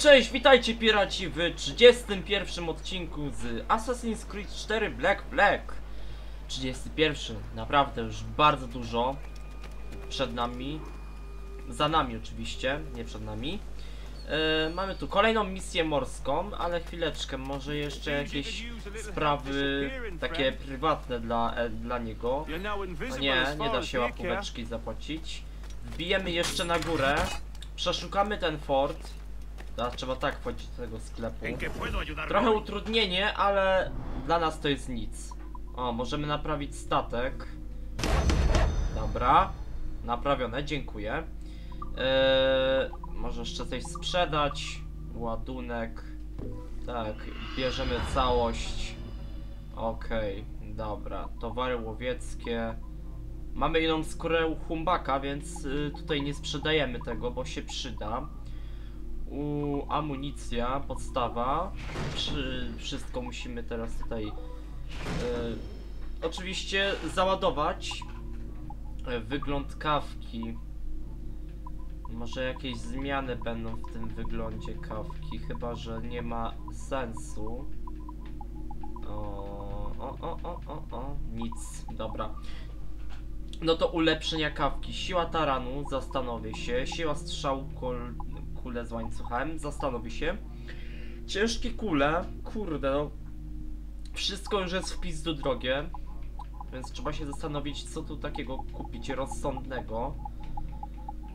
Cześć, witajcie piraci w 31 odcinku z Assassin's Creed 4 Black Flag. 31, naprawdę już bardzo dużo przed nami, za nami oczywiście, nie przed nami. E, Mamy tu kolejną misję morską, ale chwileczkę, może jeszcze jakieś sprawy takie prywatne dla, e, dla niego. No nie, nie da się łapóweczki zapłacić. Wbijemy jeszcze na górę. Przeszukamy ten fort Teraz trzeba tak wchodzić do tego sklepu. Trochę utrudnienie, ale dla nas to jest nic. O, możemy naprawić statek. Dobra. Naprawione, dziękuję. Eee, Może jeszcze coś sprzedać? Ładunek. Tak, bierzemy całość. Okej, dobra. Towary łowieckie. Mamy inną skórę Humbaka, więc y, tutaj nie sprzedajemy tego, bo się przyda. U amunicja, podstawa. Przy, wszystko musimy teraz tutaj y, oczywiście załadować. Y, Wygląd kawki. Może jakieś zmiany będą w tym wyglądzie kawki, chyba że nie ma sensu. O, o, o, o, o, o, nic, dobra. No to ulepszenia kawki. Siła taranu, zastanowię się. Siła strzału, kul, kule z łańcuchem, zastanowię się. Ciężkie kule, kurde no. Wszystko już jest w pizdu drogie. Więc trzeba się zastanowić, co tu takiego kupić rozsądnego.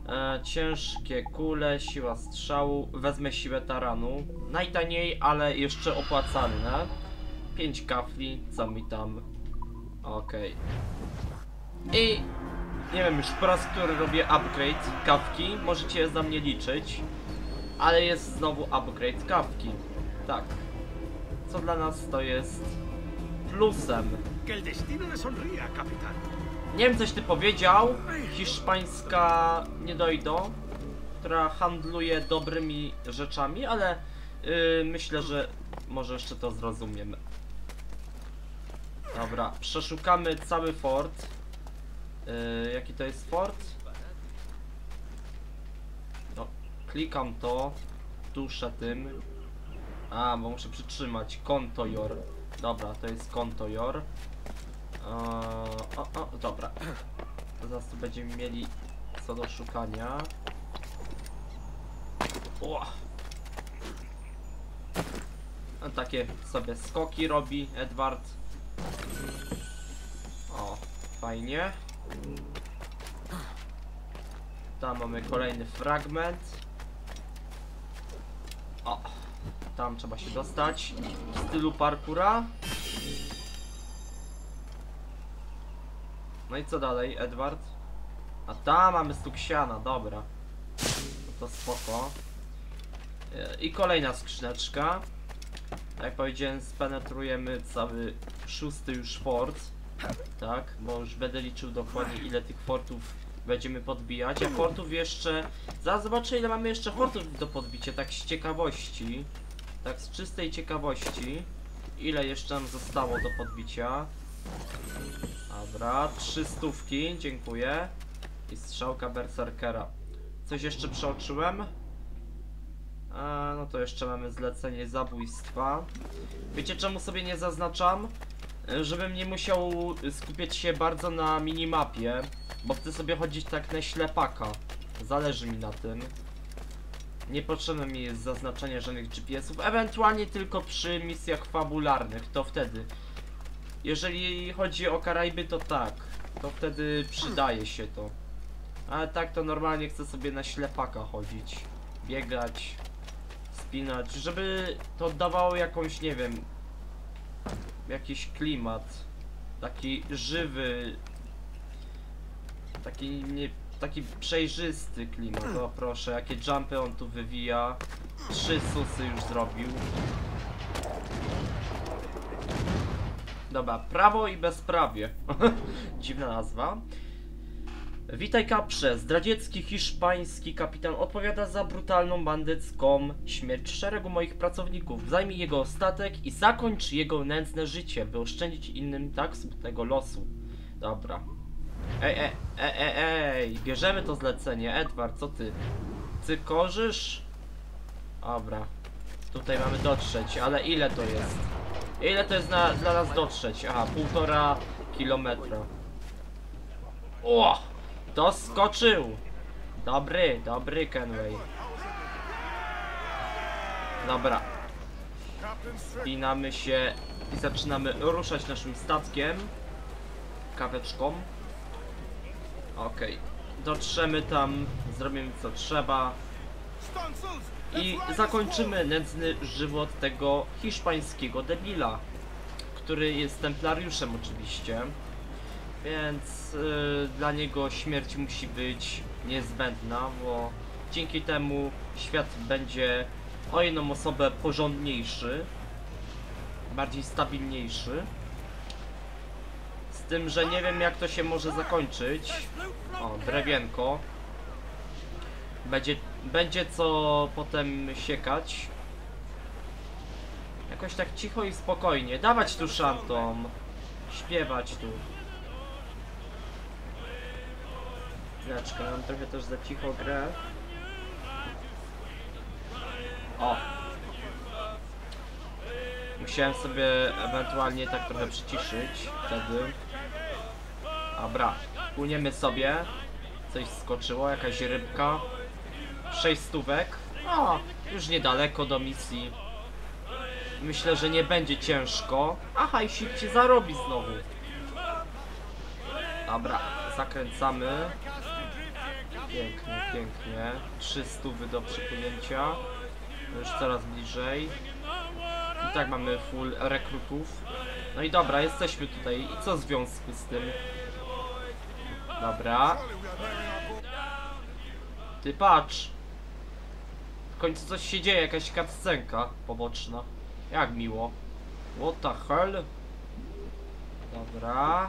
E, ciężkie kule, siła strzału. Wezmę siłę taranu. Najtaniej, ale jeszcze opłacalne. 5 kafli, co mi tam. Okej. I nie wiem już po raz który robię upgrade kawki, możecie za mnie liczyć. Ale jest znowu upgrade kawki. Tak. Co dla nas to jest plusem. Nie wiem coś ty powiedział. Hiszpańska niedojdo, która handluje dobrymi rzeczami, ale yy, myślę, że może jeszcze to zrozumiemy. Dobra, przeszukamy cały fort. Yy, jaki to jest fort? No, klikam to, duszę tym. A, bo muszę przytrzymać. Kontojor. Dobra, to jest kontojor. Eee, o, o, dobra. Zaraz tu będziemy mieli co do szukania. O! A takie sobie skoki robi Edward. O, fajnie. Tam mamy kolejny fragment. O, tam trzeba się dostać w stylu parkura. No i co dalej, Edward? A tam mamy stuksiana, dobra. No to spoko. E, I kolejna skrzyneczka. Jak powiedziałem, spenetrujemy cały szósty już fort. Tak, bo już będę liczył dokładnie ile tych fortów będziemy podbijać. A fortów jeszcze... Zaraz zobaczę ile mamy jeszcze fortów do podbicia, tak z ciekawości. Tak z czystej ciekawości. Ile jeszcze nam zostało do podbicia. Dobra, trzy stówki, dziękuję. I strzałka berserkera. Coś jeszcze przeoczyłem? A, no to jeszcze mamy zlecenie zabójstwa. Wiecie czemu sobie nie zaznaczam? E, Żebym nie musiał skupiać się bardzo na minimapie, bo chcę sobie chodzić tak na ślepaka. Zależy mi na tym. Nie potrzebne mi jest zaznaczenie żadnych GPS-ów, ewentualnie tylko przy misjach fabularnych, to wtedy. Jeżeli chodzi o Karaiby, to tak. To wtedy przydaje się to. Ale tak to normalnie chcę sobie na ślepaka chodzić. Biegać, spinać, żeby to dawało jakąś, nie wiem, jakiś klimat. Taki żywy. Taki nie. Taki przejrzysty klimat. O proszę, jakie jumpy on tu wywija. Trzy susy już zrobił. Dobra, prawo i bezprawie. Dziwna nazwa. Witaj kaprze, zdradziecki hiszpański kapitan odpowiada za brutalną bandycką śmierć szeregu moich pracowników. Zajmij jego statek i zakończ jego nędzne życie, by oszczędzić innym tak smutnego losu. Dobra. Ej, ej, ej, ej, ej, bierzemy to zlecenie. Edward, co ty? Ty korzysz? Dobra. Tutaj mamy dotrzeć, ale ile to jest? Ile to jest na, dla nas dotrzeć? Aha, półtora kilometra. Doskoczył! Dobry, dobry Kenway. Dobra. Spinamy się i zaczynamy ruszać naszym statkiem. Kaweczką. Okej. Dotrzemy tam, zrobimy co trzeba. I zakończymy nędzny żywot tego hiszpańskiego debila, który jest templariuszem oczywiście. Więc y, dla niego śmierć musi być niezbędna, bo dzięki temu świat będzie o jedną osobę porządniejszy, bardziej stabilniejszy. Z tym, że nie wiem jak to się może zakończyć. O, drewienko. Będzie, będzie co potem siekać. Jakoś tak cicho i spokojnie. Dawać tu szantom. Śpiewać tu. Chwileczkę, mam trochę też za cicho grę. O! Musiałem sobie ewentualnie tak trochę przyciszyć wtedy. Dobra, płyniemy sobie. Coś skoczyło, jakaś rybka. 6 stówek. O, już niedaleko do misji. Myślę, że nie będzie ciężko. Aha, i się zarobi znowu. Dobra, zakręcamy. Pięknie, pięknie. 3 stówy do przypłynięcia. Już coraz bliżej. I tak mamy full rekrutów. No i dobra, jesteśmy tutaj. I co w związku z tym? Dobra. Ty patrz. W końcu coś się dzieje, jakaś cutscenka poboczna. Jak miło. What the hell? Dobra.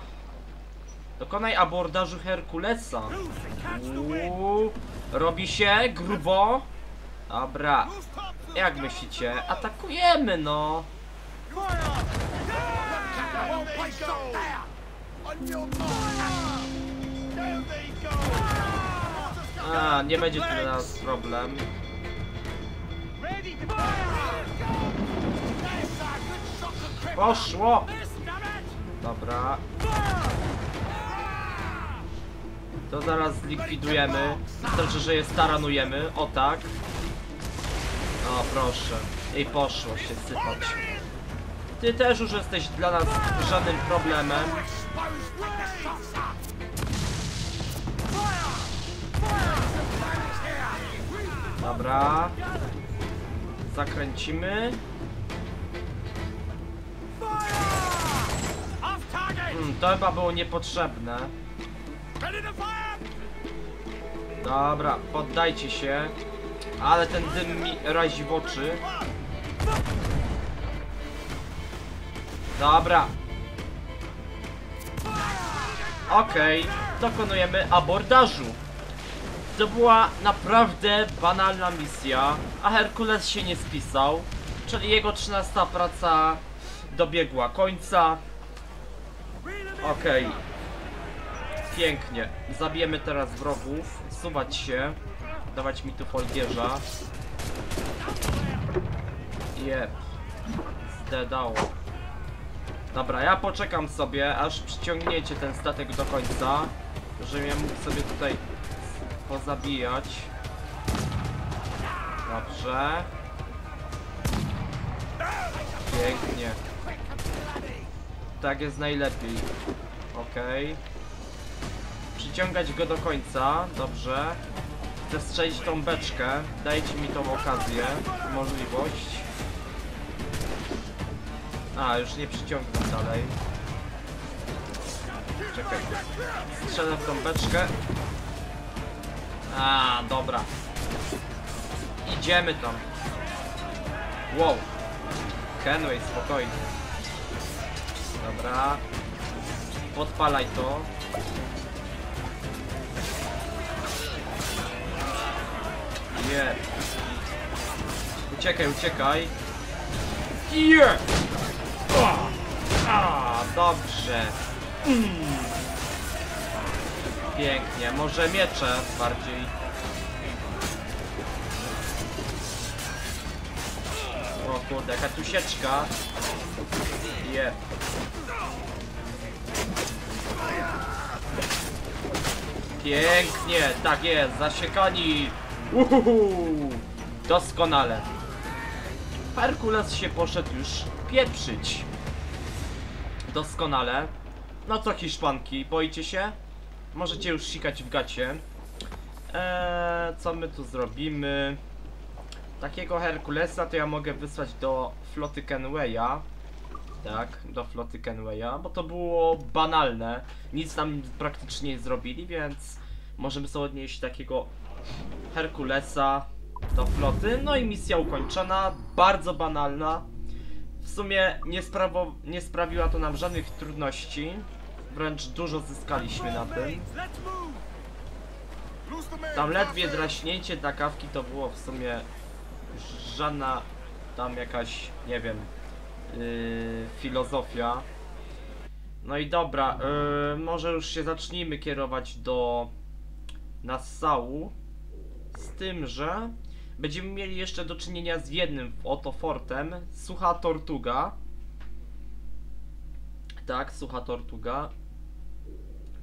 Dokonaj abordażu Herkulesa. Uuu, robi się grubo. Dobra. Jak myślicie? Atakujemy no. A, nie będzie tu nas problem. Poszło! Dobra. To zaraz zlikwidujemy. Znaczy, że je staranujemy. O tak. O, proszę. I poszło się sypać. Ty też już jesteś dla nas żadnym problemem. Dobra. Zakręcimy. Hmm, to chyba było niepotrzebne. Dobra, poddajcie się. Ale ten dym mi razi w oczy. Dobra. Okej, dokonujemy abordażu. To była naprawdę banalna misja, a Herkules się nie spisał, czyli jego 13 praca dobiegła końca. Okej. Pięknie. Zabijemy teraz wrogów. Suwać się. Dawać mi tu folgierza. Jep. Zdedało. Dobra, ja poczekam sobie, aż przyciągniecie ten statek do końca. Żebym ja mógł sobie tutaj pozabijać. Dobrze. Pięknie. Tak jest najlepiej. Okej. Przyciągać go do końca. Dobrze. Chcę strzelić tą beczkę. Dajcie mi tą okazję, możliwość. A, już nie przyciągnę dalej. Czekaj. Strzelę w tą beczkę. A, dobra. Idziemy tam. Wow. Kenway, spokojnie. Dobra. Podpalaj to. Nie. Uciekaj, uciekaj. O! A, dobrze. Pięknie. Może miecze bardziej. kurde, jaka tu sieczka. Je. Pięknie, tak jest, zasiekani. Uhuhu. Doskonale. Herkules się poszedł już pieprzyć. Doskonale. No co Hiszpanki, boicie się? Możecie już sikać w gacie. Eee, co my tu zrobimy? Takiego Herkulesa to ja mogę wysłać do floty Kenwaya. Tak, do floty Kenwaya, bo to było banalne. Nic nam praktycznie nie zrobili, więc możemy sobie odnieść takiego Herkulesa do floty. No i misja ukończona, bardzo banalna. W sumie nie, sprawo, nie sprawiła to nam żadnych trudności. Wręcz dużo zyskaliśmy na tym. Tam ledwie draśnięcie dla kawki to było w sumie żadna tam jakaś, nie wiem, yy, filozofia. No i dobra, yy, może już się zacznijmy kierować do Nassau. Z tym, że będziemy mieli jeszcze do czynienia z jednym oto fortem. Sucha Tortuga. Tak, Sucha Tortuga.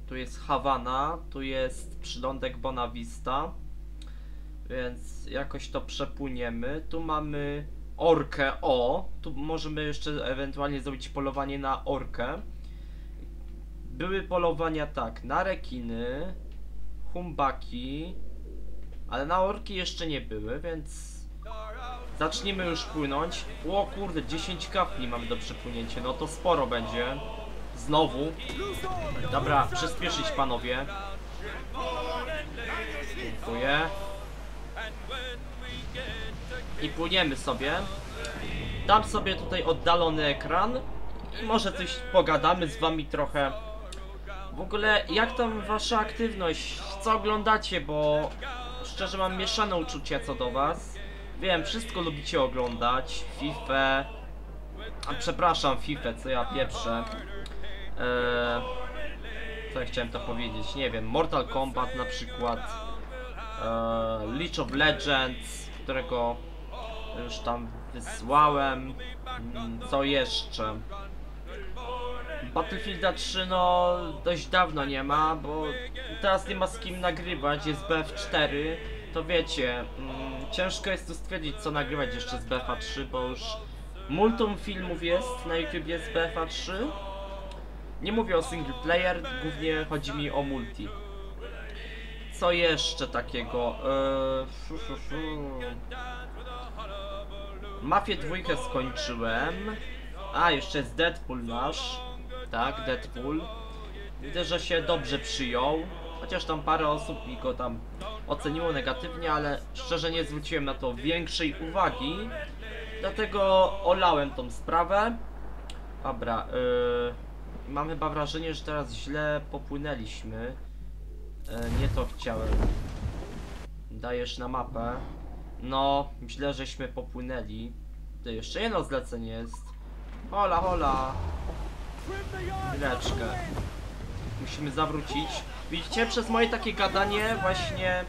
Tu jest Hawana, tu jest przylądek Bonavista. Więc jakoś to przepłyniemy. Tu mamy orkę. O, tu możemy jeszcze ewentualnie zrobić polowanie na orkę. Były polowania tak, na rekiny, humbaki, ale na orki jeszcze nie były, więc zacznijmy już płynąć. O kurde, 10 kapli mamy do przepłynięcia, no to sporo będzie. Znowu. Dobra, przyspieszyć panowie. Dziękuję. I płyniemy sobie. Dam sobie tutaj oddalony ekran. I może coś pogadamy z wami trochę. W ogóle, jak tam wasza aktywność? Co oglądacie? Bo szczerze mam mieszane uczucia co do was. Wiem, wszystko lubicie oglądać. FIFA. A przepraszam, FIFA, co ja pieprzę. Eee, co ja chciałem to powiedzieć? Nie wiem, Mortal Kombat na przykład. Eee, League of Legends, którego już tam wysłałem. Mm, Co jeszcze? Battlefielda 3 no dość dawno nie ma, bo teraz nie ma z kim nagrywać, jest BF4, to wiecie, mm, ciężko jest tu stwierdzić co nagrywać jeszcze z BFA 3, bo już multum filmów jest na YouTubie z BFA 3. Nie mówię o single player, głównie chodzi mi o multi. Co jeszcze takiego? Eee, fu, fu, fu. Mafię dwójkę skończyłem. A, jeszcze jest Deadpool nasz. Tak, Deadpool. Widzę, że się dobrze przyjął. Chociaż tam parę osób mi go tam oceniło negatywnie, ale szczerze nie zwróciłem na to większej uwagi. Dlatego olałem tą sprawę. Dobra, yy, mam chyba wrażenie, że teraz źle popłynęliśmy. Yy, nie to chciałem. Dajesz na mapę. No, źle żeśmy popłynęli. To jeszcze jedno zlecenie jest. Hola, hola. Chwileczkę. Musimy zawrócić. Widzicie, przez moje takie gadanie właśnie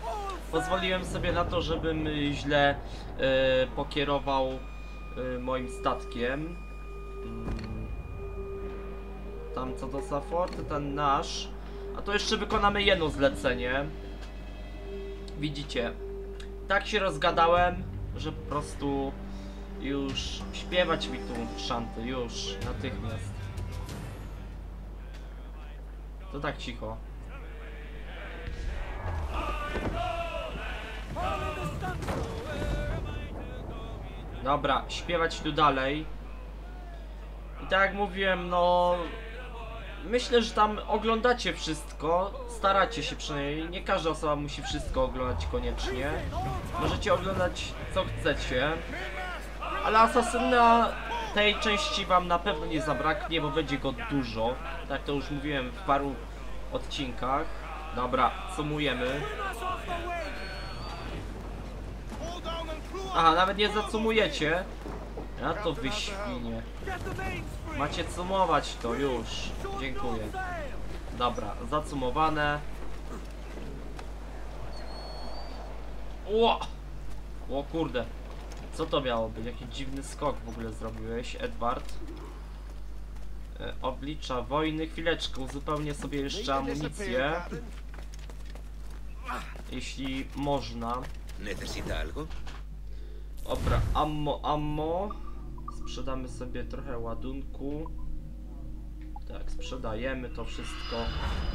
pozwoliłem sobie na to, żebym źle y, pokierował y, moim statkiem. Mm. Tam co do Saforty, ten nasz. A to jeszcze wykonamy jedno zlecenie. Widzicie, tak się rozgadałem, że po prostu już śpiewać mi tu szanty, już natychmiast. To tak cicho. Dobra, śpiewać tu dalej. I tak jak mówiłem, no... Myślę, że tam oglądacie wszystko, staracie się przynajmniej, nie każda osoba musi wszystko oglądać koniecznie. Możecie oglądać co chcecie, ale Asasyna tej części wam na pewno nie zabraknie, bo będzie go dużo. Tak to już mówiłem w paru odcinkach. Dobra, sumujemy. Aha, nawet nie zacumujecie. Ja to wyświnie. Macie cumować to już. Dziękuję. Dobra, zacumowane. O! O kurde. Co to miało być? Jaki dziwny skok w ogóle zrobiłeś, Edward? E, oblicza wojny. Chwileczkę, uzupełnię sobie jeszcze amunicję, jeśli można. ¿Necesita algo? Dobra, ammo, ammo. Sprzedamy sobie trochę ładunku. Tak, sprzedajemy to wszystko.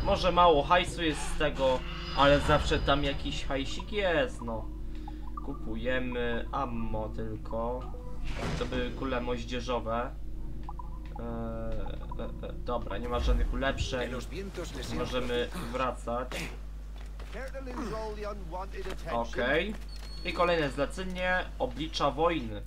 Może mało hajsu jest z tego, ale zawsze tam jakiś hajsik jest, no. Kupujemy ammo tylko. To były kule moździerzowe. Eee, dobra, nie ma żadnych ulepszeń. Możemy wracać. Okej. I kolejne zlecenie. Oblicza wojny.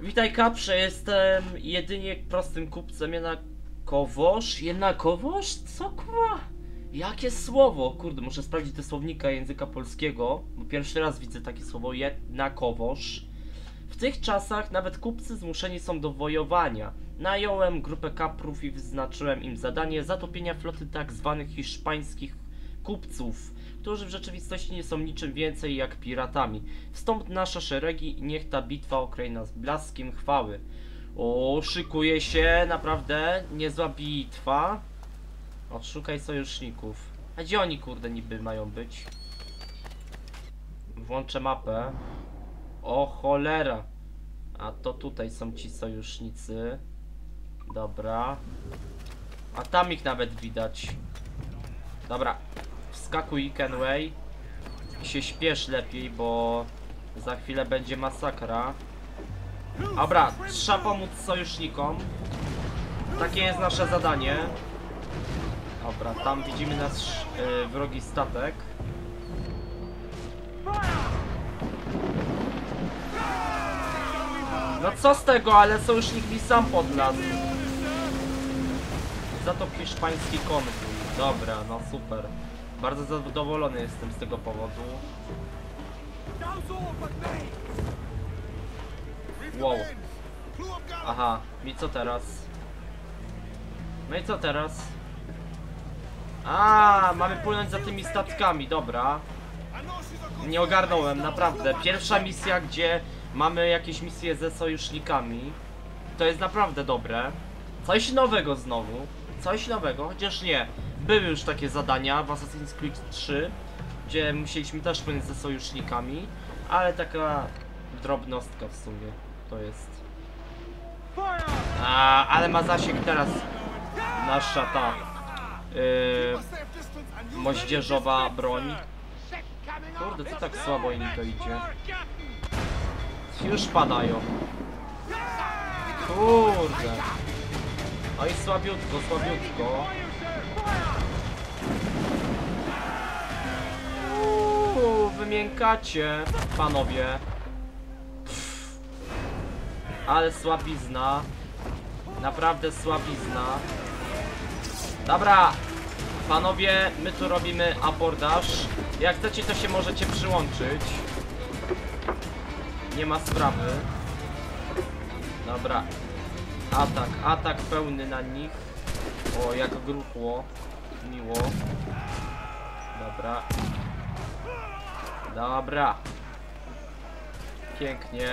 Witaj Kaprze, jestem jedynie prostym kupcem jednakowoż. Jednakowoż? Co kurwa? Jakie słowo? Kurde, muszę sprawdzić te słownika języka polskiego, bo pierwszy raz widzę takie słowo jednakowoż. W tych czasach nawet kupcy zmuszeni są do wojowania. Nająłem grupę kaprów i wyznaczyłem im zadanie zatopienia floty tak zwanych hiszpańskich kupców, którzy w rzeczywistości nie są niczym więcej jak piratami. Wstąp w nasze szeregi i niech ta bitwa okrej nas blaskiem chwały. O, szykuje się naprawdę niezła bitwa. Odszukaj sojuszników. A gdzie oni kurde niby mają być? Włączę mapę. O cholera. A to tutaj są ci sojusznicy. Dobra. A tam ich nawet widać. Dobra. Wskakuj Kenway. I się śpiesz lepiej, bo za chwilę będzie masakra. Dobra, trzeba pomóc sojusznikom. Takie jest nasze zadanie. Dobra, tam widzimy nasz y, wrogi statek. No co z tego, ale sojusznik mi sam podlazł. Za to hiszpański konwój. Dobra, no super. Bardzo zadowolony jestem z tego powodu. Wow. Aha, i co teraz? No i co teraz? A, mamy płynąć za tymi statkami, dobra. Nie ogarnąłem, naprawdę. Pierwsza misja, gdzie mamy jakieś misje ze sojusznikami. To jest naprawdę dobre. Coś nowego znowu. Coś nowego, chociaż nie. Były już takie zadania w Assassin's Creed 3, gdzie musieliśmy też płynąć ze sojusznikami, ale taka drobnostka w sumie to jest. A, ale ma zasięg teraz nasza ta yy, moździerzowa broń. Kurde, co tak słabo im to idzie? Już padają. Kurde. Oj, słabiutko, słabiutko. Uuu, wymiękacie, panowie. Ale słabizna. Naprawdę słabizna. Dobra, panowie, my tu robimy abordaż. Jak chcecie, to się możecie przyłączyć. Nie ma sprawy. Dobra. Atak, atak pełny na nich. O, jak gruchło. Miło. Dobra. Dobra. Pięknie.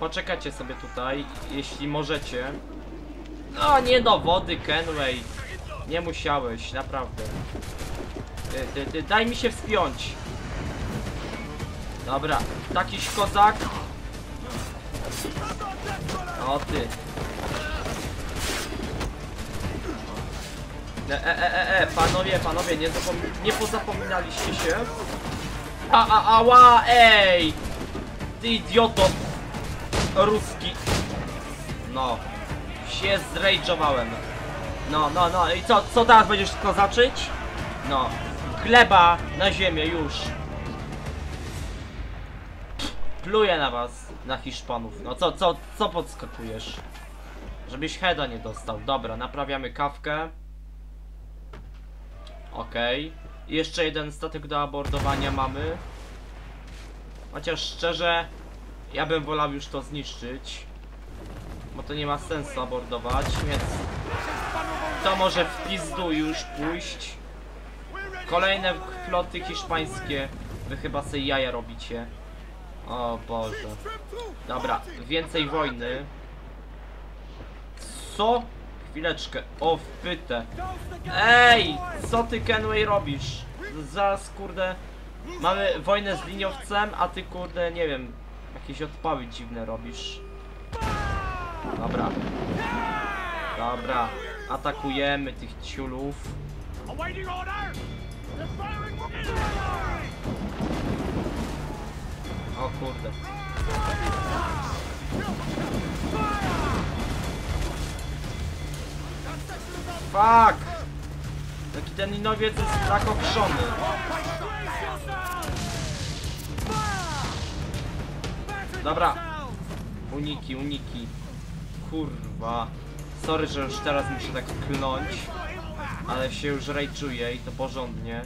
Poczekajcie sobie tutaj, jeśli możecie. No, nie do wody, Kenway. Nie musiałeś, naprawdę. Ty, ty, ty, daj mi się wspiąć. Dobra, takiś kozak. O ty. E, e, e, e, e, panowie, panowie, nie, nie pozapominaliście się? A, a, ała, ej! Ty idioto! Ruski. No. Się zrejdżowałem. No, no, no. I co, co teraz będziesz kozaczyć? No. Gleba na ziemię już. Pluję na was, na Hiszpanów. No co, co, co podskakujesz? Żebyś heada nie dostał. Dobra, naprawiamy kawkę. Okej. I Jeszcze jeden statek do abordowania mamy. Chociaż szczerze, ja bym wolał już to zniszczyć. Bo to nie ma sensu abordować, więc to może w pizdu już pójść. Kolejne floty hiszpańskie. Wy chyba sobie jaja robicie. O Boże. Dobra, więcej wojny. Co? Chwileczkę. O, wpytę. Ej! Co ty Kenway robisz? Zaraz kurde. Mamy wojnę z liniowcem, a ty kurde, nie wiem. Jakieś odpały dziwne robisz. Dobra. Dobra. Atakujemy tych ciulów. O kurde. Fuck! Jaki ten linowiec jest tak okrzony. Dobra. Uniki, uniki. Kurwa. Sorry, że już teraz muszę tak klnąć. Ale się już rajczuję i to porządnie.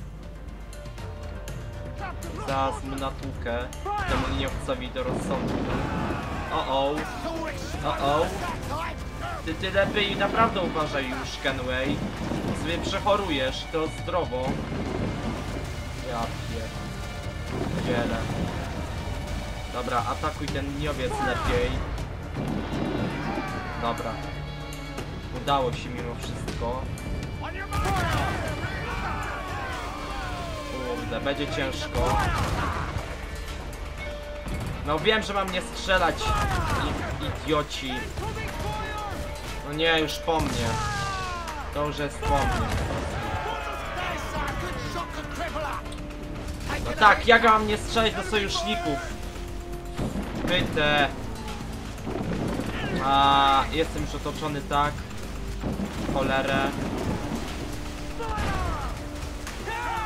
Zaraz mu natłukę temu liniowcowi do rozsądku. O o, o o. Ty, ty lepiej naprawdę uważaj już, Kenway. Sobie przechorujesz, to zdrowo. Ja pierdzielę. Dobra, atakuj ten liniowiec lepiej. Dobra. Udało się mimo wszystko. Kurde, będzie ciężko. No wiem, że mam nie strzelać, idioci. No nie, już po mnie. To już jest po mnie. No tak, jak mam nie strzelać do sojuszników? Pytę. A jestem już otoczony tak. Cholerę.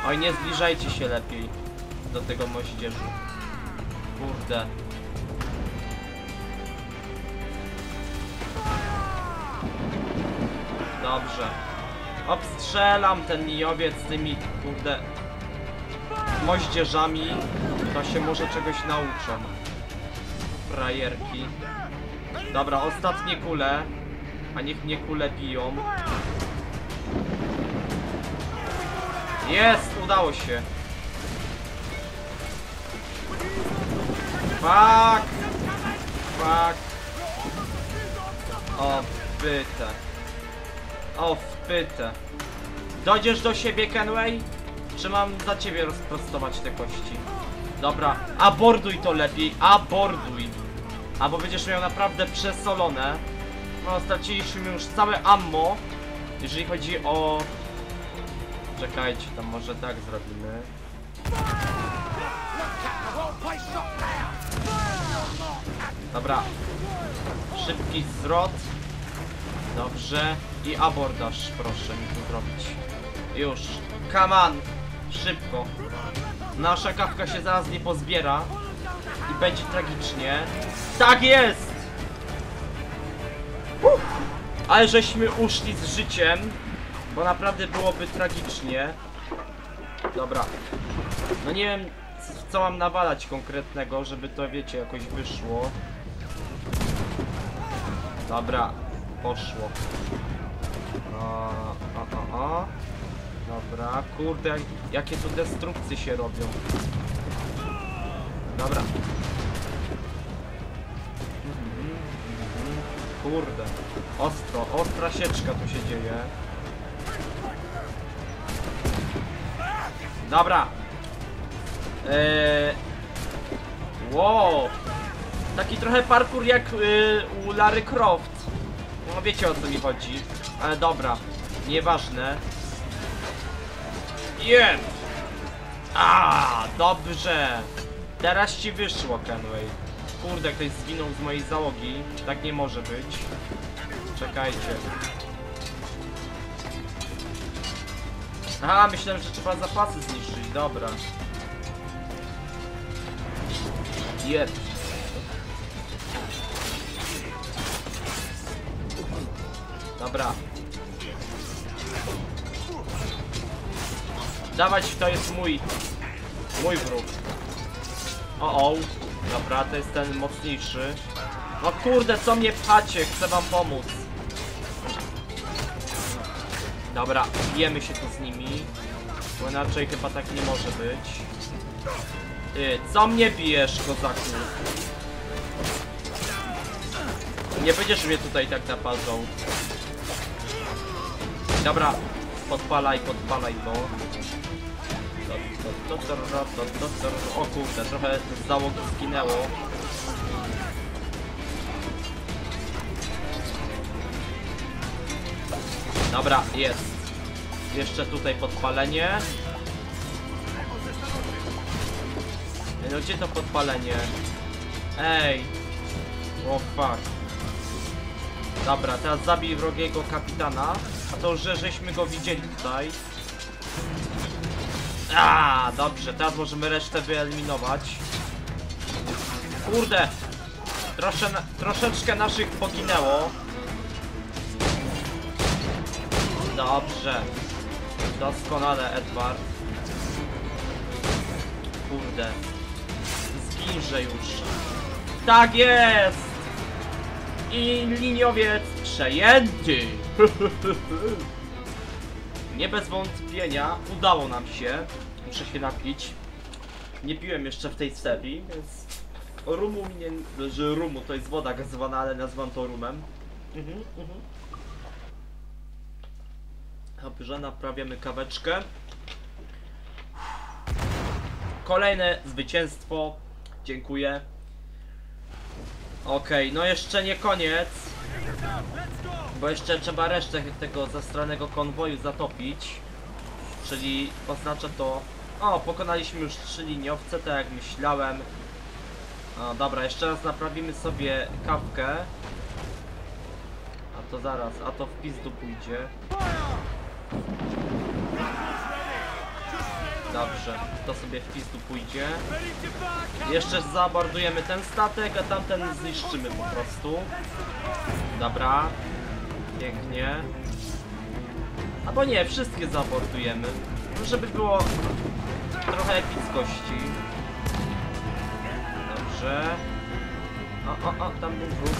Oj, nie zbliżajcie się lepiej do tego moździerzu. Kurde. Dobrze. Obstrzelam ten nijowiec z tymi, kurde, moździerzami. To się może czegoś nauczą. Frajerki. Dobra, ostatnie kule. A niech mnie kule biją. Jest! Udało się. Fuck! Fuck! O, wpytę. O, wpytę. Dojdziesz do siebie, Kenway? Czy mam za ciebie rozprostować te kości? Dobra, aborduj to lepiej, aborduj. Albo będziesz miał naprawdę przesolone. No, straciliśmy już całe ammo, jeżeli chodzi o... Czekajcie, tam może tak zrobimy. Dobra. Szybki zwrot. Dobrze. I abordaż, proszę mi tu zrobić. Już. On. Szybko. Nasza kawka się zaraz nie pozbiera. I będzie tragicznie. Tak jest! Uff. Ale żeśmy uszli z życiem. Bo naprawdę byłoby tragicznie. Dobra. No nie wiem, co mam nawalać konkretnego, żeby to, wiecie, jakoś wyszło. Dobra, poszło. O, o, o, o. Dobra, kurde, jak- jakie tu destrukcje się robią. Dobra. Kurde, ostro, ostra sieczka tu się dzieje. Dobra. Eee... Wow. Taki trochę parkour jak yy, u Larry Croft. No wiecie o co mi chodzi. Ale dobra. Nieważne. Jest! A, dobrze. Teraz ci wyszło, Kenway. Kurde, ktoś zginął z mojej załogi. Tak nie może być. Czekajcie. Aha, myślałem, że trzeba zapasy zniszczyć. Dobra. Jeb. Dobra. Dawać, to jest mój. Mój wróg. O, o. Dobra, to jest ten mocniejszy. No kurde, co mnie pchacie? Chcę wam pomóc. Dobra, bijemy się tu z nimi. Bo inaczej chyba tak nie może być. Ty, co mnie bijesz, kozaku? Nie będziesz mnie tutaj tak naparzał. Dobra, podpalaj, podpalaj to. O kurde, trochę z załogi zginęło. Dobra, jest. Jeszcze tutaj podpalenie. No gdzie to podpalenie? Ej. O fuck. Dobra, teraz zabij wrogiego kapitana. A to, że żeśmy go widzieli tutaj. A, dobrze, teraz możemy resztę wyeliminować. Kurde! Trosze, troszeczkę naszych poginęło. Dobrze. Doskonale, Edward. Kurde. Zginże już. Tak jest! I liniowiec przejęty! Nie bez wątpienia udało nam się. Muszę się napić. Nie piłem jeszcze w tej serii, więc rumu mi nie... że rumu to jest woda gazowana, ale nazywam to rumem. Mhm, mhm. Dobrze, naprawiamy kaweczkę. Kolejne zwycięstwo. Dziękuję. Okej, no jeszcze nie koniec. Bo jeszcze trzeba resztę tego zastranego konwoju zatopić. Czyli oznacza to... O, pokonaliśmy już trzy liniowce, tak jak myślałem. O, dobra, jeszcze raz naprawimy sobie kawkę. A to zaraz, a to w pizdu pójdzie. Dobrze, to sobie w pizdu pójdzie. Jeszcze zaabordujemy ten statek, a tamten zniszczymy po prostu. Dobra. Pięknie. Albo nie, wszystkie zaabordujemy. No, Żeby było trochę epickości. Dobrze. O, o, o, tam był wróg.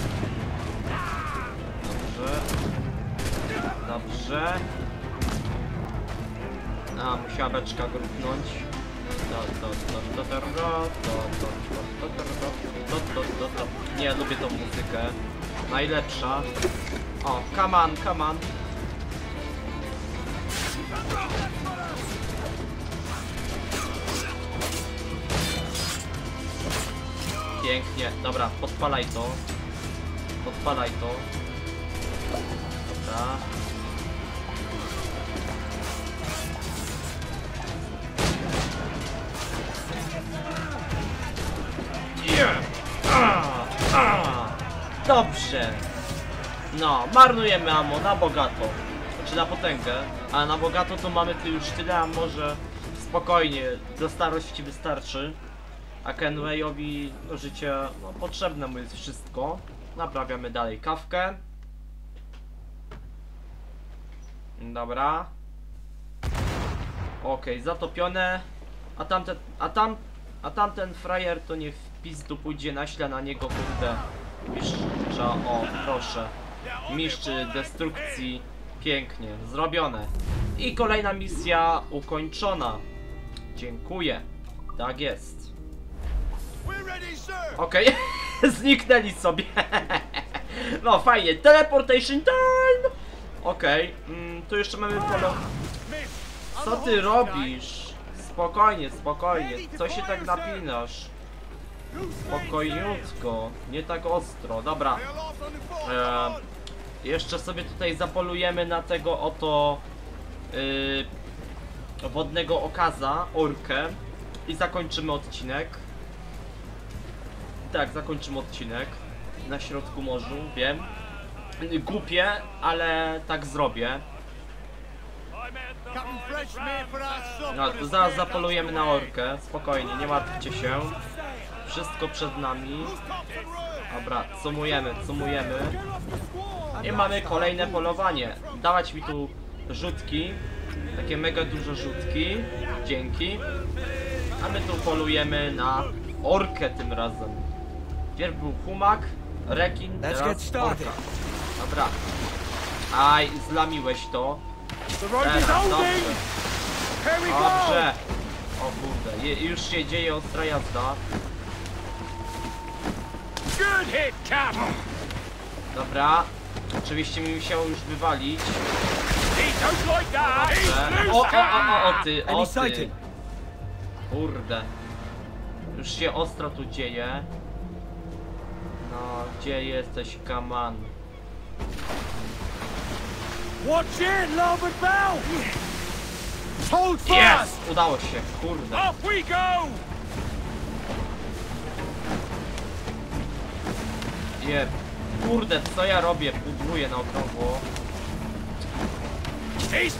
Dobrze. Dobrze. A, musiała beczka grupnąć. To, to, to, to, to, to, to, to, to. Nie, lubię tą muzykę. Najlepsza. O, come on, come on. Pięknie, dobra, podpalaj to. Podpalaj to. Dobra. A. Dobrze. No, marnujemy ammo na bogato. Znaczy na potęgę. A na bogato to mamy tu już tyle, a może spokojnie, do starości wystarczy. A Kenwayowi życie no, potrzebne mu jest wszystko. Naprawiamy dalej kawkę. Dobra. Okej, zatopione. A tamten, a tam, a tamten frajer to niech w pizdu pójdzie na ślad na niego, kurde. Mistrza, o, proszę. Mistrz destrukcji. Pięknie, zrobione. I kolejna misja ukończona. Dziękuję. Tak jest. Okej, zniknęli sobie. no fajnie, teleportation time. Okej, mm, tu jeszcze mamy polo... Co ty robisz? Spokojnie, spokojnie. Co się tak napinasz? Spokojniutko, nie tak ostro. Dobra, e, jeszcze sobie tutaj zapolujemy na tego oto y, wodnego okaza, orkę i zakończymy odcinek. Tak, zakończymy odcinek na środku morzu, wiem. Głupie, ale tak zrobię. No, zaraz zapolujemy na orkę, spokojnie, nie martwcie się. Wszystko przed nami. Dobra, sumujemy, sumujemy. I mamy kolejne polowanie. Dawać mi tu rzutki. Takie mega duże rzutki. Dzięki. A my tu polujemy na orkę tym razem. Pierw był humak, rekin, Let's teraz get started. orka. Dobra. Aj, zlamiłeś to. The road is Teraz, dobrze. Here we go. Dobrze. O kurde, je, już się dzieje ostra jazda. Good hit, Cap! Dobra. Oczywiście mi musiało już wywalić. He don't like that! He's O, o, loose, o, o, o ty, o ty. Kurde. Już się ostro tu dzieje. No, gdzie jesteś, kaman? Watch it, larboard bow! Hold fast! Jest! Udało się, kurde. Off we go! Je, kurde, co ja robię? Pudruję na okrągło.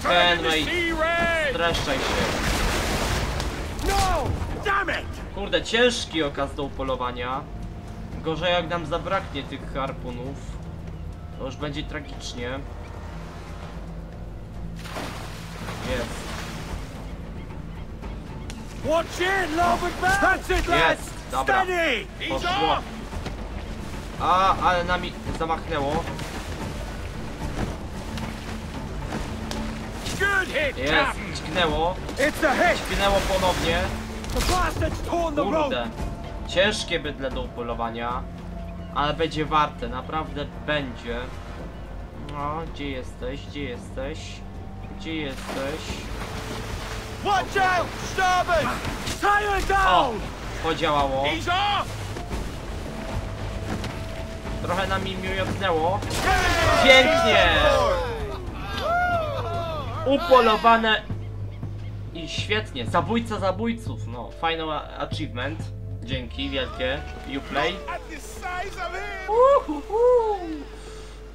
Fenway. Streszczaj się. No! Damn it! Kurde, ciężki okaz do upolowania. Gorzej jak nam zabraknie tych harpunów. To już będzie tragicznie. Jest. Watch it, larboard bow! That's it, lads! Jest, dobra. Poszło. off! A, ale nami zamachnęło. Jest, dźgnęło. It's a hit! Dźgnęło ponownie. Kurde. Ciężkie bydle do upolowania. Ale będzie warte, naprawdę będzie. No, gdzie jesteś? Gdzie jesteś? Gdzie jesteś? Watch out! Starboard! O! down! Podziałało. Trochę nami miotnęło. Pięknie! Upolowane i świetnie. Zabójca zabójców. No, final achievement. Dzięki, wielkie. Uplay. Uhuhu.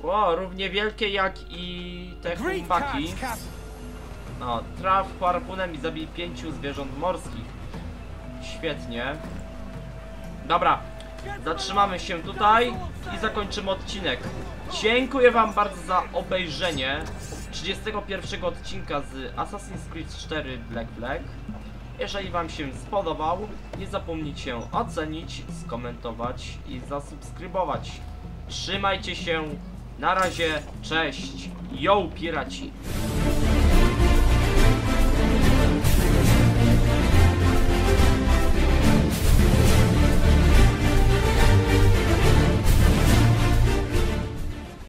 Wow, równie wielkie jak i te humbaki. No, traf harpunem i zabij pięciu zwierząt morskich. Świetnie. Dobra, zatrzymamy się tutaj i zakończymy odcinek. Dziękuję wam bardzo za obejrzenie 31 odcinka z Assassin's Creed 4 Black Black. Jeżeli wam się spodobał, nie zapomnijcie ocenić, skomentować i zasubskrybować. Trzymajcie się, na razie, cześć, yo piraci!